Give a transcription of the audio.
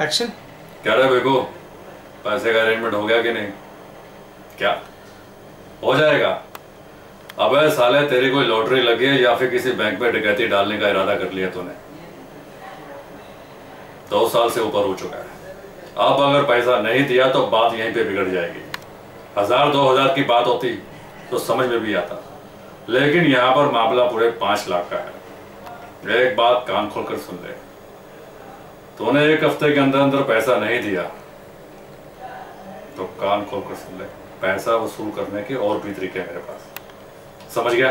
Action क्या रहा Beko पैसे का अरेंजमेंट हो गया कि नहीं? क्या? हो जाएगा। अबे साले, तेरी कोई लॉटरी लगी है या फिर किसी बैंक में डकैती डालने का इरादा कर लिया तूने? दो साल से ऊपर हो चुका है। अब अगर पैसा नहीं दिया तो बात यहीं पे बिगड़ जाएगी। हज़ार, दो हज़ार की बात होती तो समझ में भी आता। लेकिन यहाँ पर मामला पूरे पाँच लाख का है। एक बात कान खोलकर सुन ले। तूने एक हफ़्ते के अंदर अंदर पैसा नहीं दिया। तो कान खोल कर सुन ले, पैसा वसूल करने के और भी तरीके मेरे पास। समझ गया?